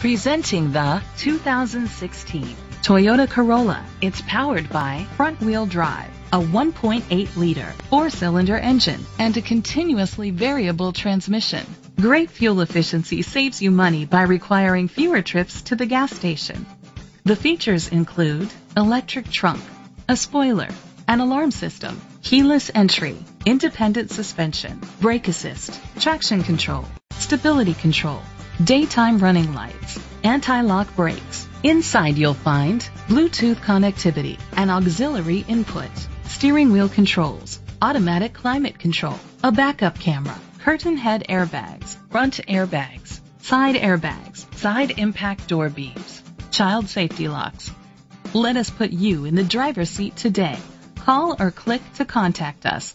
Presenting the 2016 Toyota Corolla. It's powered by front-wheel drive, a 1.8-liter four-cylinder engine, and a continuously variable transmission. Great fuel efficiency saves you money by requiring fewer trips to the gas station. The features include electric trunk, a spoiler, an alarm system, keyless entry, independent suspension, brake assist, traction control, stability control, daytime running lights, anti-lock brakes. Inside you'll find Bluetooth connectivity and auxiliary input, steering wheel controls, automatic climate control, a backup camera, curtain head airbags, front airbags, side airbags, side impact door beams, child safety locks. Let us put you in the driver's seat today. Call or click to contact us.